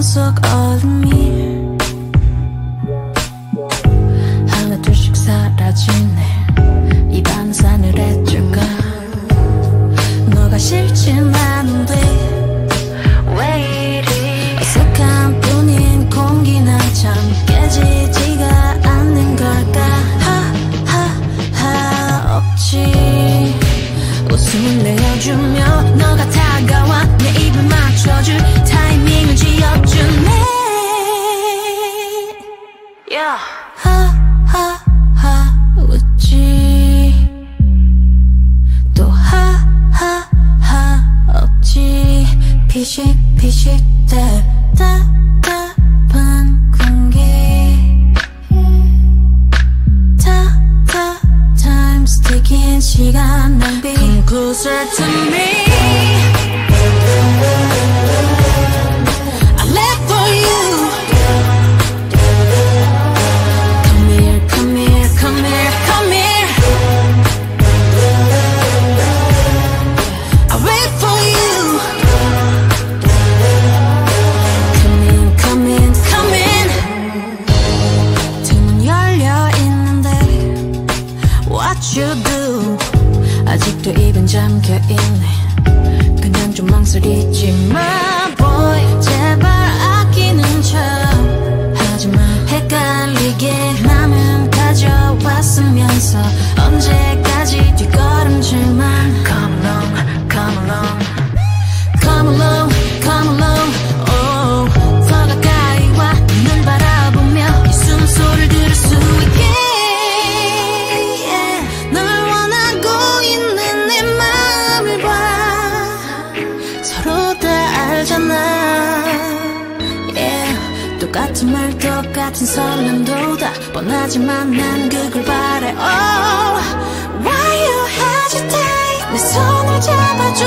속 얼음이 하나 둘씩 사라지네. 입안 싸늘해질까? 너가 싫진 않은데 왜 이리 어색한 뿐인 공기나 참 깨지지가 않는 걸까? 하하하 없지. 웃음을 내어주며 너가 다가와 내 입을 맞춰줄 시간 낭비 Come closer to me What you do. 아직도 입은 잠겨 있네. 그냥 좀 망설이지 마 boy 제발 아끼는 척. 하지마 헷갈리게 남은 가져왔으면서 언제까지 뒷걸 다 알잖아. Yeah. 똑같은 말 똑같은 설렘도 다. 뻔하지만 난 그걸 바래. Oh. Why you hesitate? 내 손을 잡아줘.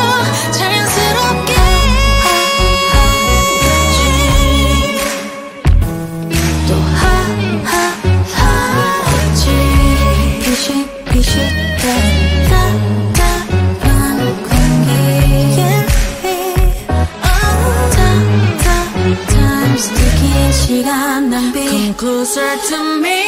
자연스럽게. 또 하하하지. 피식 피식 closer to me